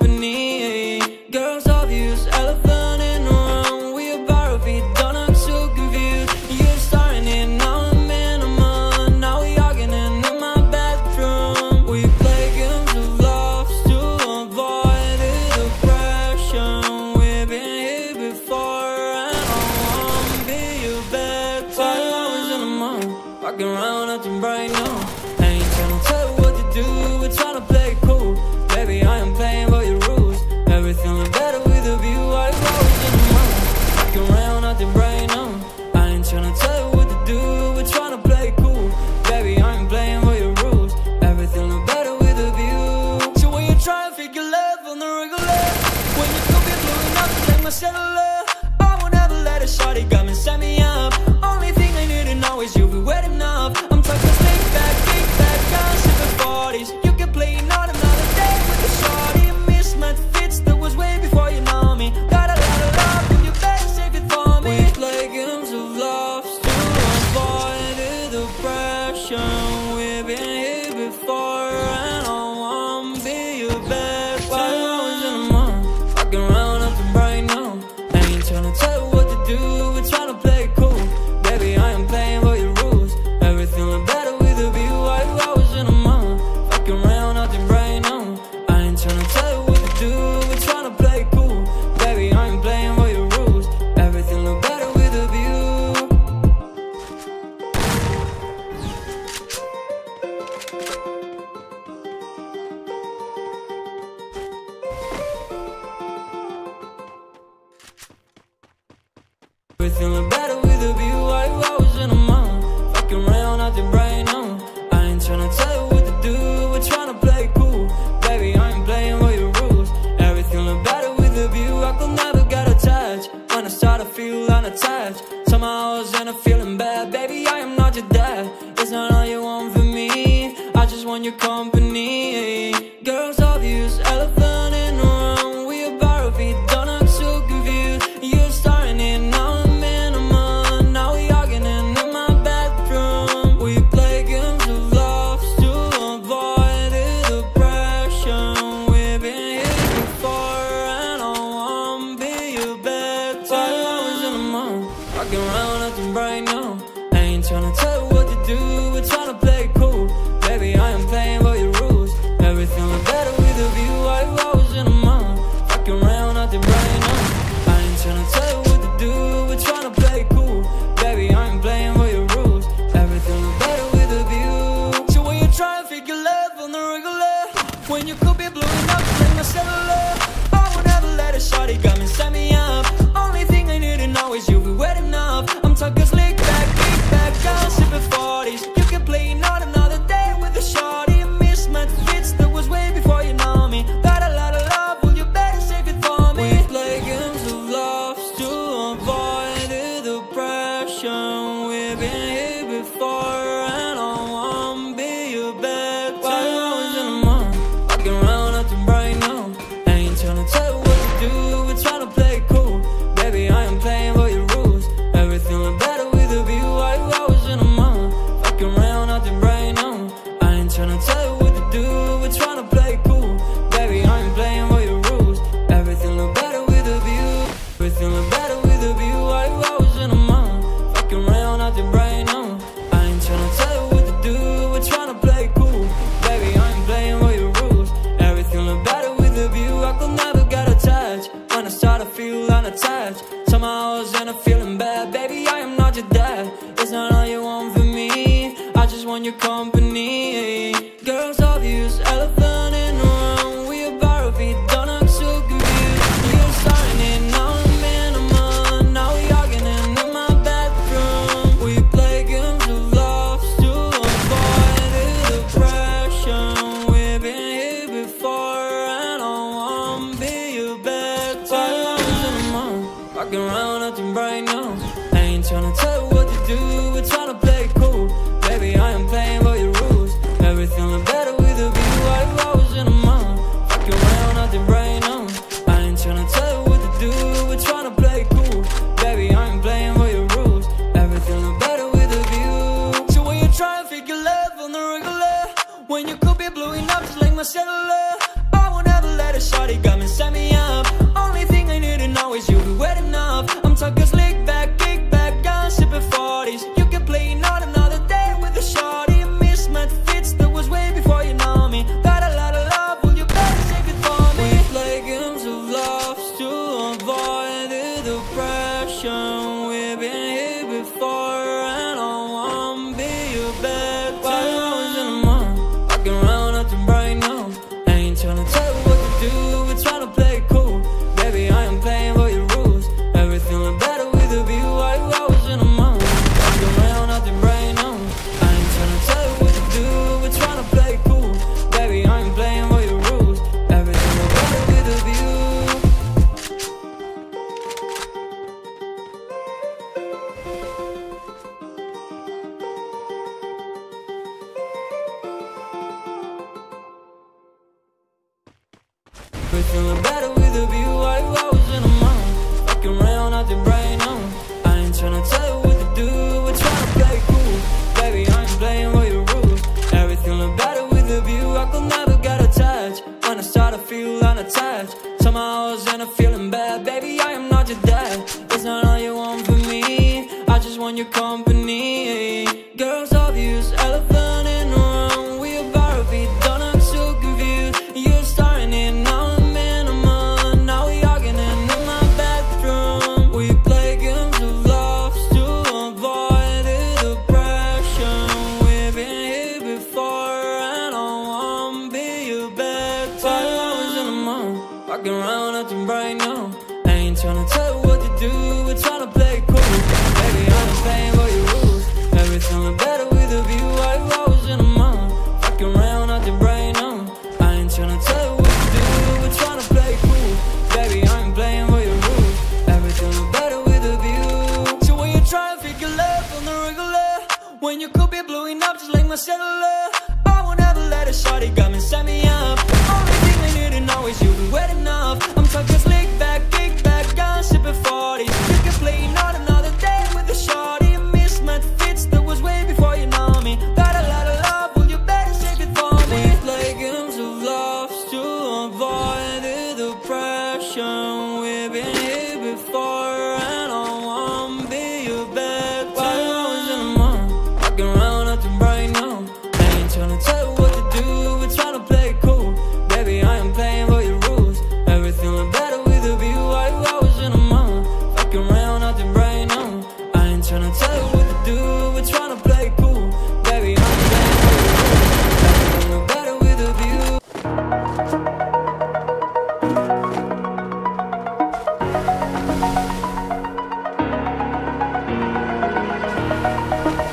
company. Girls obvious, elephant in the room. We a bar of don't look so confused You're starting it, now I'm in Now we arguing in my bathroom We play games of love to avoid the depression. We've been here before and I wanna be your better Five hours in the morning, walking around acting bright now shall Feeling better with a view, I was in a mind Fucking round out your brain, no. I ain't tryna tell you what to do, we're tryna play cool. Baby, I ain't playing with your rules. Everything look better with a view, I could never get attached When I start to feel unattached. Somehow I was in a feeling bad. Baby, I am not your dad. It's not all you want from me. I just want your company. Girls Rocking round nothing right now. I ain't tryna tell you what to do. We're tryna play cool. Baby, I am playing by your rules. Everything look better with a view. I was in a mind. Rocking round nothing right now. I ain't tryna tell you what to do. We're tryna play cool. Baby, I am playing by your rules. Everything look better with a view. So when you try to figure love on the regular, when you could feel unattached. Somehow I was end up feeling bad. Baby, I am not your dad. It's not all you want from me. I just want your company. walking around Better with view. I was in round I ain't tell you what to do We're play cool. Baby, I ain't playing your rules. Everything better with view. I could never get attached When I start to feel unattached. I was in a feeling bad. Baby, I am not your dad. It's not all you want from me. I just want your company. Girls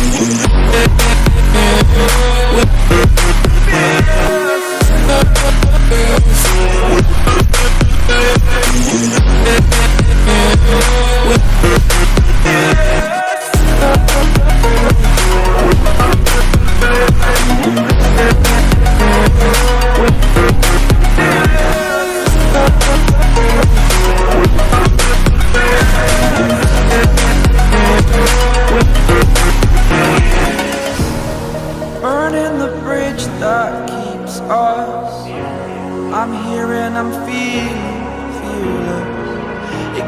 We'll be.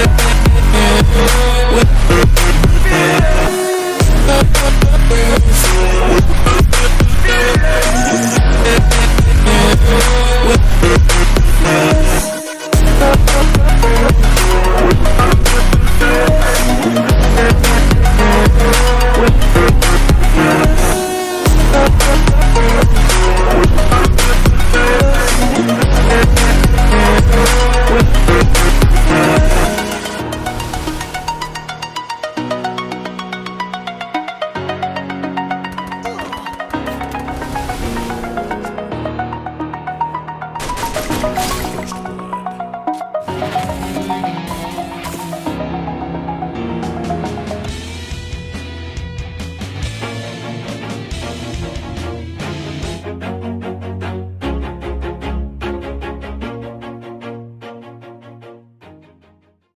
We'll